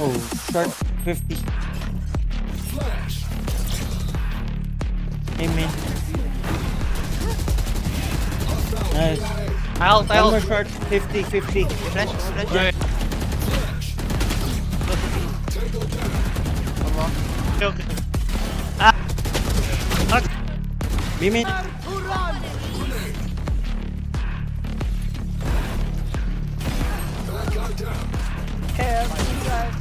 Oh, short 50. Amen. Nice. Tile, One more short 50, 50. Flash, flash. Okay. Ah! Ah! Beam it.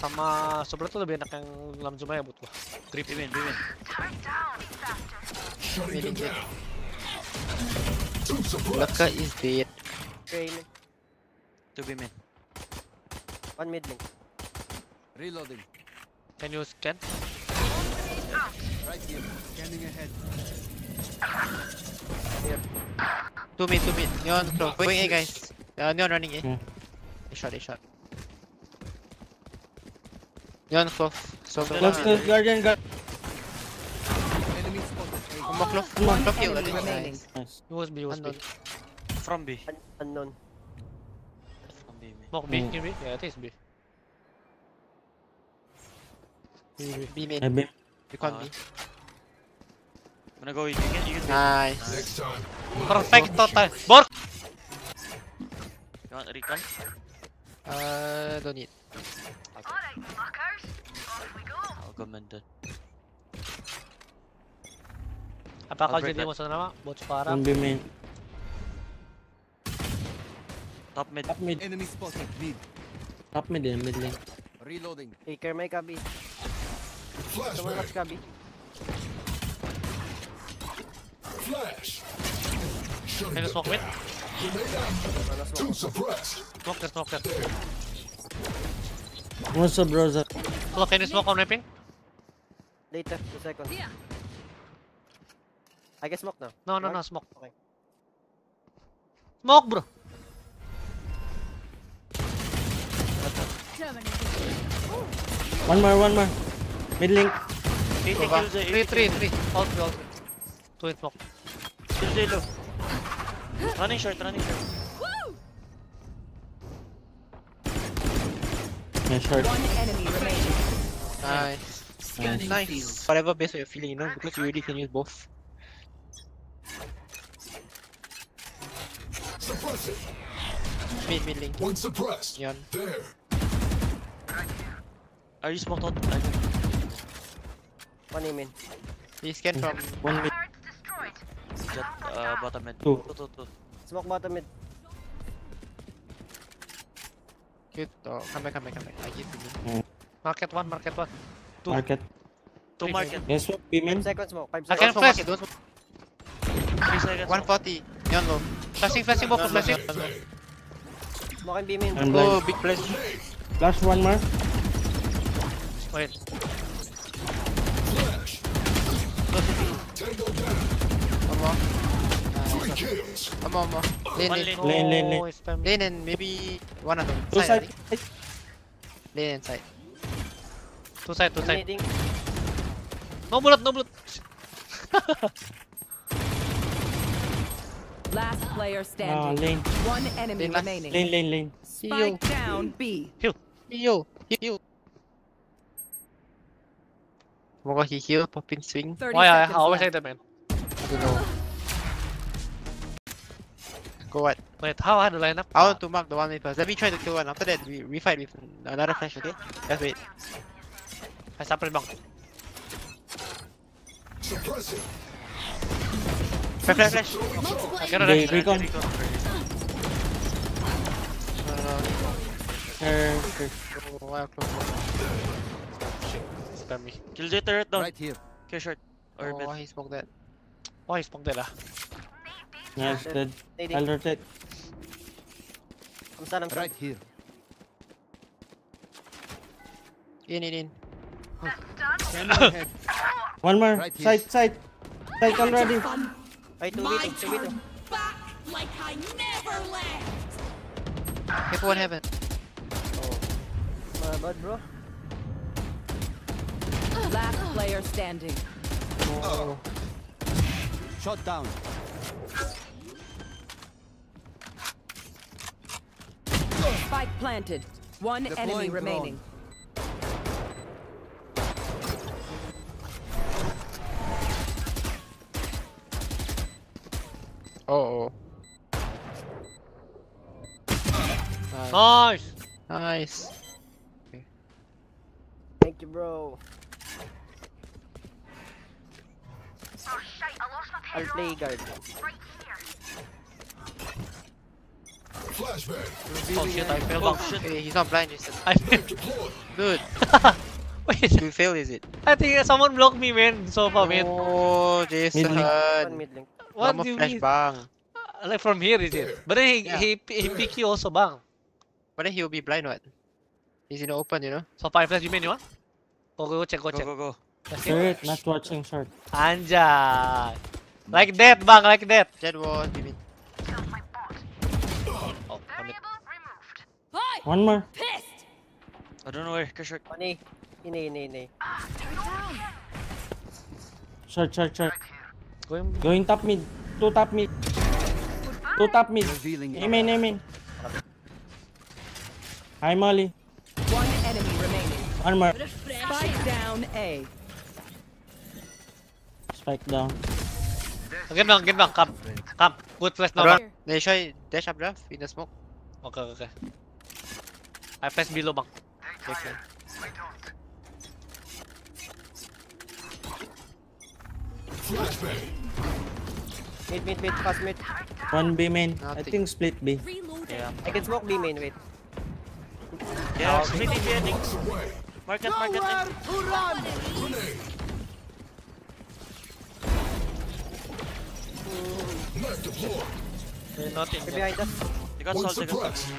sama Sobra tuh lebih enak yang Lam Jumai buat gua. Grip ini, Meaning it. Laka is dead. Train. To be man. One mid link. Reloading. Can you scan? Right here. Scanning ahead. Two mid, two mid. Neon close. Going A, guys. Uh, Neon running A. Hmm. A shot, a shot. Yan, Cloth. So, Close to guard. Enemy spotted. Uma Cloth. Nice. He was Unknown. From B. Unknown. From B. Mock B, B? Yeah, it is B. B main. B. You can't B. I'm gonna go you can you Nice. Perfect total. Bork! You want recon? Uh, don't need. recommended. Apakah jadi musuh nama? bot separah? Zombie main. Top mid. Top mid. Enemy spotted mid. Top mid ya mid lane. Reloading. Faker may kabi. Someone watch kabi. Flash. Ada smoke mid? Too suppressed. Smoker, smoker. Musuh browser. Kalau Hello, can smoke kau my? Later, two seconds. I can smoke now. No, no, no, smoke. Okay. Smoke, bro. One more, one more. Mid link. 80 Baba. kills. 3, 80 3, kills. 3. All 3, all 3. Two in smoke. Kills eh, low. Running short. Running short. Nice short. One enemy remaining. Nice. Nice. Nice. Whatever base you're feeling, you know, because you really can use both. Mid, mid link. One suppressed. Neon. There. Are you smoked out? One aim in. He scan from One mid. Jett. Uh, bottom mid. Two. Two. Two. Two. Smoke bottom mid. cute. Oh, come back, come back, come back. I give you. Market 1, market 1. Two. Market. Two market. Yes, smoke, B-man. seconds smoke. 5 seconds. I flash. Don't smoke. 140. Yan low. Flashing, flashing, both flashing. Smoking B-man. Oh, big flash. Flash one more. Wait. One more. Amo, amo. Lane, lane. Lane, lane, oh, lane. Lane and maybe one of them. Side. Lane and. Two side, two side. Nading. No bullet, no bullet. Last player Ah, standing. lane. One enemy Lane last. remaining. Lane, lane, lane. Spike down B. Heal. Heal. Oh my god, he heal, popping swing. 30 Why I seconds always left. say that, man. I don't know. Go what? Wait, how are the lineup? I want to mark the one with first. Let me try to kill one. After that, we refight with another flash, okay? Just wait. I sample bang. Suppressing. Flash, flash, flash. I cannot They rush. recon. No. Uh, Oh, wow, close. Spam me. Kill Jet turret down. Right here. Kill short. Or Oh, mid. he smoked that? Why is Pong dead ah? nice, dead. Nading. I'll rotate. I'm stunned. I'm stunned. Right here. In, in, in. Scanning ahead. One more. Right here. side, side. Spike already. Ay, 2v2, 2v2. Hit one heaven. My bad, bro. Last player standing. Oh. Shot down. Spike planted. One enemy Deploying drone. remaining. Oh. Oh. Nice! Nice. Thank you, bro. I'll play guard. Oh shit, I failed. Oh back. shit. Hey, he's not blind, Jason. I Good. Wait, You fail, is it? I think someone blocked me, man. So far, man. Oh, Jason. One mid link. What What do you flash mean? bang. Ah, like from here, is it? But then he, Yeah. he, he pick you also, bang. But then he'll be blind, what? He's in the open, you know? So five flash, you mean you want? Go, go, check, go, Go check. go go. Let's. Short, not watching short. Anjay. Like that, bang, like that. Jett wall, give it. Oh, damn it. One more. I don't know where. Go short. One A. In A, in A, in A. Short, short, short. Going. Going top mid. Two top mid. Two top mid. Revealing. Amen, amen. Hi, Molly. One enemy remaining. One more. Spike down A. Spike down. Again bang, again bang. Come. Come. Good flash now. They dash up draft in the smoke. Okay, okay. I flash below, bang. Okay. Mid, mid, mid, pass mid. One B main. I think split B. Yeah. I can smoke B main, wait. Yeah, split in the ending. Market, market. eh. There's nothing. They're behind us. They got salt, they got salt.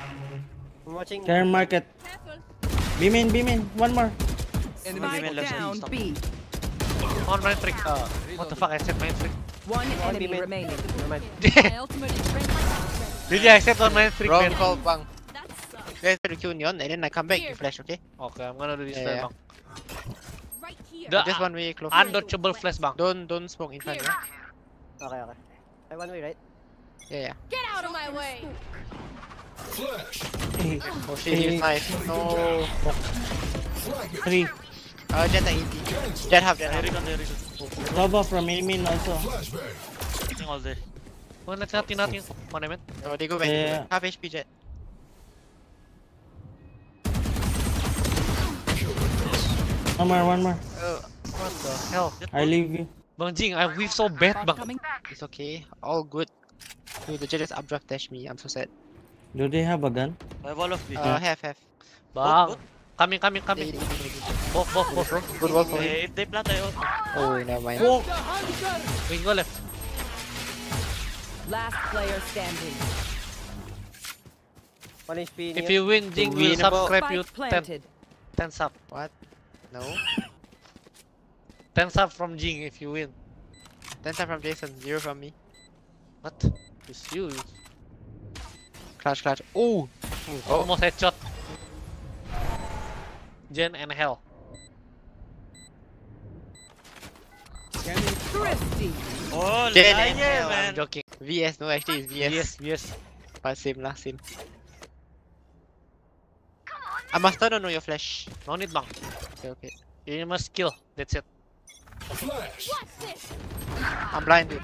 I'm watching. Care market. B main, B main. One more. Enemy Women Spike left side, stop. B. On my trick. Uh, what the fuck? I set my trick. One One enemy B main. remaining. Never mind. Really, I set on my trick, Wrong man. call, bang. Guys, try to kill Neon and then I come back, you flash, okay? Okay, I'm gonna do this Yeah, flash, yeah. bang. The Just one way close. undodgeable flash, bang. Don't don't smoke in front, yeah? Okay, okay. I one way, right? Yeah, yeah. Get out of my way! Flash! Oh shit, he's knife. No. Three. Uh, Jett 80. Jett half, Jett They half. recon, they recon. Lava from aiming also. Taking all day. Oh, let's natin natin. Mana, man? Oh, they go back. Yeah. Half HP Jett. One more, one more. Oh, What the hell? I leave you. Bang Jing, I weave so bad, bang. it's okay. All good. Dude, the Jett just updraft dash me. I'm so sad. Do they have a gun? I have all of these. Uh, half, half. Bang. Coming, coming, They- coming. Both, both, both. Good work for him. If they plant, I ult. Oh, never mind. Oh. We go left. Last player standing. One HP. If you win, Jing will subscribe you Spike 10, planted. 10 sub. What? No. 10 sub from Jing if you win. 10 time from Jason, 0 from me. What? It's you. Clutch, clutch. Oh! Almost headshot. Jen and Hell. Thrifty. Oh, Jen liar, and hell, I'm joking. VS, no, actually it's VS. Yes, yes. But same lah, same. I must don't know your flash. No need bang. Okay, okay. You must kill. That's it. I'm blind, dude.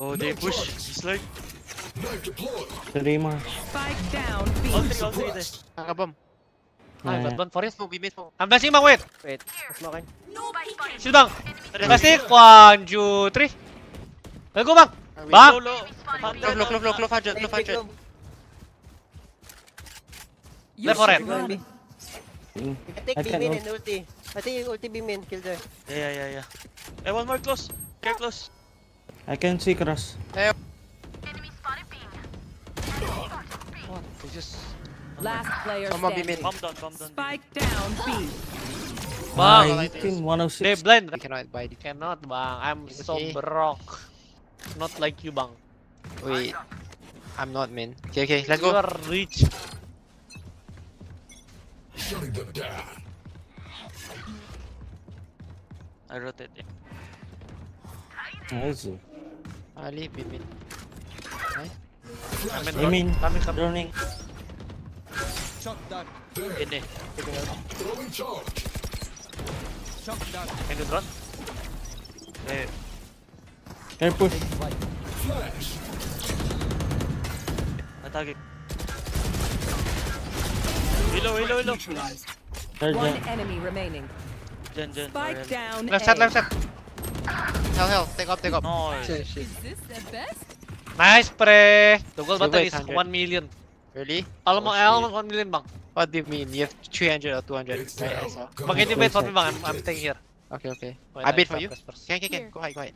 Oh, they push. It's like Three more. Spike down B. all three, all three there. Nakabomb. I Yeah. got one for it. Smoke, we made smoke. I'm flashing bang, wait. Wait. Smoking. Shield bang. Flashing. One, two, three. Let's go bang. We- Bang. Low, low. Clove, low, clove, low, clove 100, clove 100. Left or right? Going B. You can take I B can main ult. and ulti. I think you ulti B main. Kill there. Yeah, yeah, yeah, yeah. Hey, one more close. Care close. I can see cross. What? This is... Last player Someone be standing. Bomb down, bomb down. Spike down B. Bang, I think- 106. they blind. We cannot buy the Cannot bang, I'm It's so okay. broke. Not like you bang. Wait. I'm not, man. Okay, okay, let's You go. are rich. I rotate. Yeah. Nice. Ali, bin, bin. I'm in I mean, coming, coming. Chunk Shock dart. Hindi. Throwing charge. Shock dart. Can you drop? Eh. Can push. Flash. Atake. Hilo, hilo, hilo. One enemy remaining. Jen, Jen. Spike down. Left side, left side. Hell, hell. Take off, take off. Nice. Is this the best? Nice, pre. The goal battery is 1 million. Really? Almost, Oh, shit. almost 1 million bang. What do you mean? You have 300 or 200? Right, I can you wait for me bang? I'm, I'm staying here. Okay, okay. Wait, I bait for you. first. Can, can, can. Go ahead, go ahead.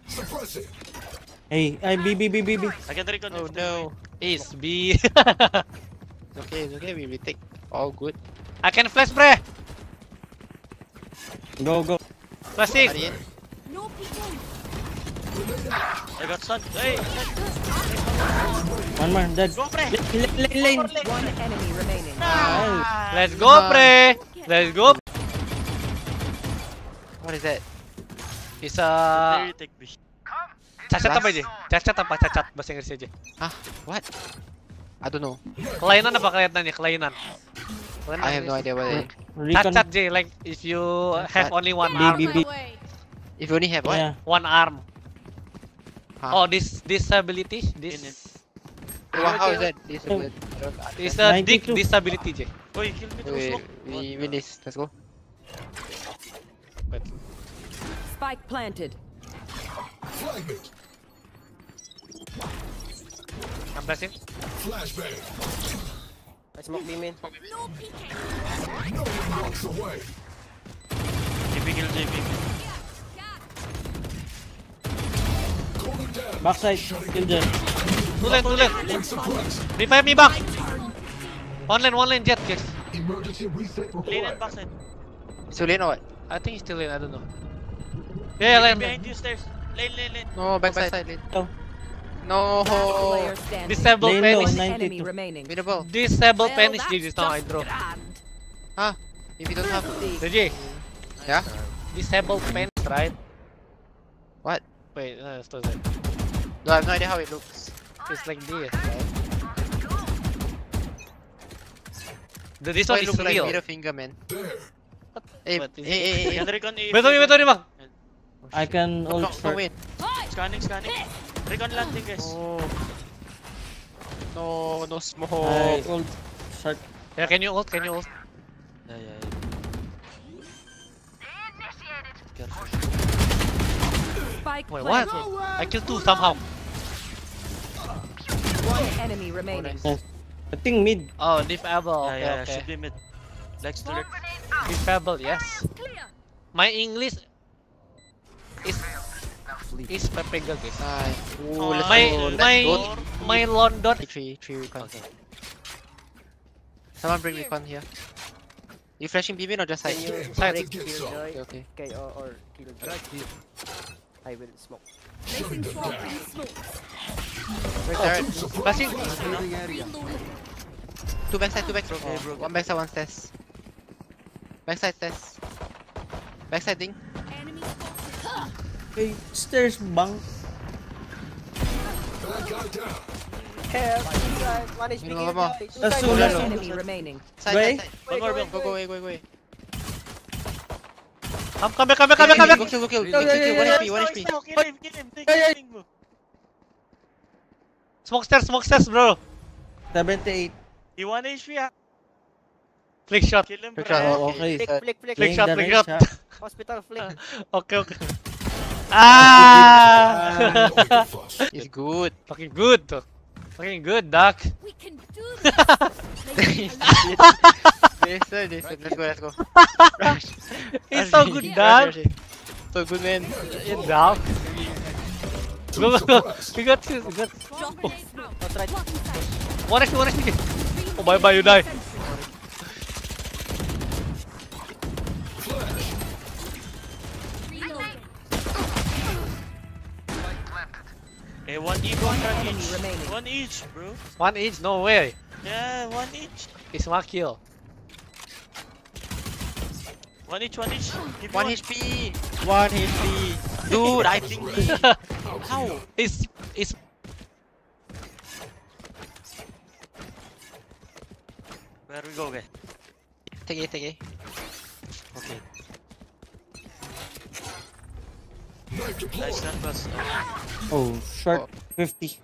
Hey, ay, B, B, B, B, B. I can recon. Oh no. Ace, B. It's okay, it's okay. We retake. All good. I can flash, pre. Go, go. Flashing. In? I got stunned. Hey, One more, dead. go pre. Lane, lane, lane. One enemy remaining. Nice. Let's go, pre. Let's go. What is that? It's a... Cacat apa aja? Cacat apa? Cacat bahasa Inggris aja. Huh? What? I don't know. Kelainan apa kelihatannya? Kelainan. Kelainan I have no idea what it is. Cacat J, like if you have only one arm. If you only have what? One arm. Huh? Oh, this disability. This In it. Well, how is that? This is good. I don't is a dick 92. disability, J. Wait, kill me. Wait, Smoke. we win this. Let's go. Wait. Spike planted. I'm flashing. I smoke B main. JP kill JP. Backside. Kill Jett. Two lane, two lane. Revive me back. One lane, one lane, jett, guys. Lane and backside. So lane or what? I think he's still lane, I don't know. Yeah, yeah, lane. Behind you stairs. Lane, lane, lane. No, backside. lane. Oh. No. Player standing. Disabled Lane low, penis. One 92. enemy remaining. Winnable. Disabled Well, penis, that's GG. I just draw. Huh? If you don't have. GG. Yeah? Disabled penis, right? What? Wait, uh, no, it's still there. No, I have no idea how it looks. It's like this, right? The, this Why one it is look like real. middle finger, man. Hey, What hey, is hey, it? hey, I hey. can recon Wait, wait, wait, wait, I can No, ult no, short. wait. Scanning, scanning. Recon landing, guys. Oh. No, no smoke. I ult short. Yeah, can you ult? Can you ult? Yeah, yeah, yeah. Careful. Wait, what? I killed two somehow. One enemy remaining. I think mid. Oh, disable. Yeah, Okay, yeah, okay. should be mid. Legs to lurk. Disable, yes. My English is is Pepega, guys. Nice. Ooh, oh, let's My go. Let's my go. my London. Three, three recon. Okay. Someone bring recon here. You flashing B main or just side? Side. Okay, okay. Okay, or, or Killjoy. I will smoke. Where's Jared? Flashing. Two backside, two backside. Okay, bro. One backside, one stairs. Backside stairs. Backside ding. Hey, stairs bang. Help! Killjoy! One HP You know, come on. Killjoy! Two That's side, soon, two that's side. soon. Enemy remaining. Side, Way. side, side. One more, Bill. Go, go away, go, go away. Come, come back, come back, come back, come Go back. kill, go kill. Yeah, Kill, yeah, kill, yeah, one yeah. HP, one HP. Kill him, kill him. Take Yeah, yeah. the thing, bro. Smoke stairs, smoke stairs, bro. 78. He 1 HP, ah. Flick shot. Kill him, bro. shot. Oh, okay. Flick, flick, flick. Flick shot, flick shot. Hospital flick. Okay, okay. Ah! It's good. Fucking good. Fucking good, Doc. We can do Listen, listen. Let's go, let's go. It's so good, Doc. So good, man. Yeah, Doc. Go, go, go. We got two. We got. Oh, not right. One HP, one HP. Oh, bye bye, you die. Hey, one each, one, one each. Remaining. One each, bro. One each? No way. Yeah, one each. It's one kill. One each, one each. Give me One HP. One HP. Dude, I think. How? it's it's Where we go, guys? Take A, take A. Okay. Nice, that was. Uh, Oh, short 50.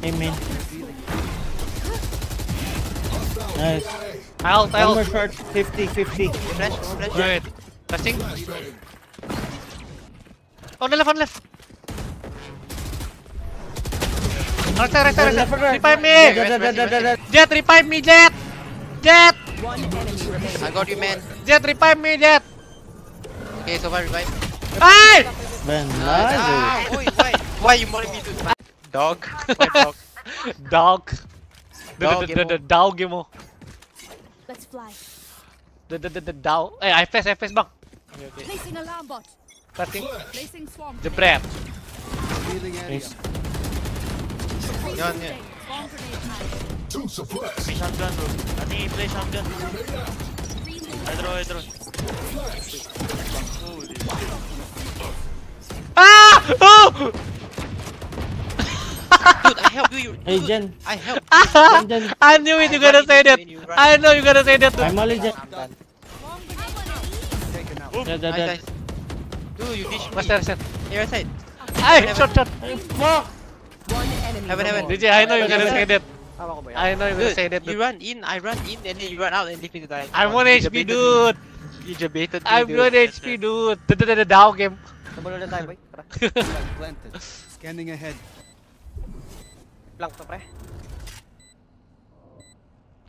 Hey, man. Nice. I'll One I'll more short 50, 50. Flash, one flash. wait. Testing. On the left, on the left. Right there, right there, right right, Revive right. me! Da, da, da, da. Jet, revive me, Jet! Jet! One. I got you, man. Jet, revive me, Jet! Okay, so far revive. Ay! Man, nice. why? Why you wanting me to? Dog. Dog? Dog. Dow Gemo. Let's fly. Dow. Eh, I face I face bang. Placing alarm bot. Placing swarm. Jebret. Nice. Yan, yan. Play shotgun bro. I play shotgun. Ah! Oh! Dude, I help you. you Hey, dude, Jen. I help. Jen, Jen. I knew it, you I gonna say that. you run. I know you gonna say that. Too. I'm only Jen. Taken out. Da, da, Nice, da. nice. Dude, you ditch What's me. that? Here, right side. Ay, shot, shot. One enemy Heaven, heaven. remaining. DJ, I know you're gonna say that. Tama ko ba yan? I know you're gonna say that. you run in, I run in, and then you run out and leave me to die. I'm Come 1 HP, dude. Me. You debated me, I'm dude. 1 HP, dude. The, the, the, the game. Nabulo na tayo, boy. Tara. Flag planted. Scanning ahead. Flank to, pre.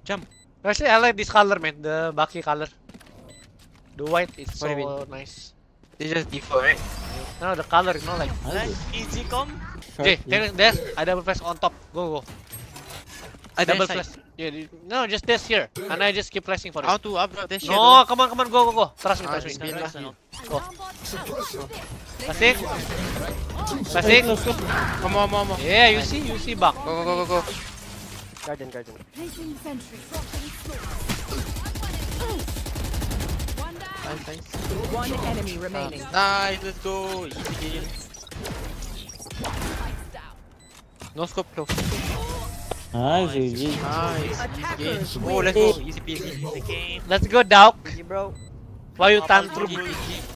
Jump. Actually, I like this color, man. The Baki color. The white is What so nice. They just default, right? No, the color, you know, like. Nice, easy come. Short, Okay, there, there's. I double press on top. Go, go. I double dash press. Yeah, no, just this here. And I just keep pressing for How to up up this shit? No, come on, come on, go, go, go. Trust me, Ah, trust me. speed Nice, lah. ano. Alarm bot out. Passing. Hey, Passing. close, close. Come on, come on, come on. Yeah, you see, you see back. Go, go, go, go, go. Guardian, guardian. Placing sentry. One down. Nice, nice. One enemy remaining. Nice, let's go. Easy game. No scope close. Nice, GG. Nice. Easy game. Attackers Oh, let's go. Easy peasy. Let's go, Dow. Easy, bro. Why you tan Easy through? peasy.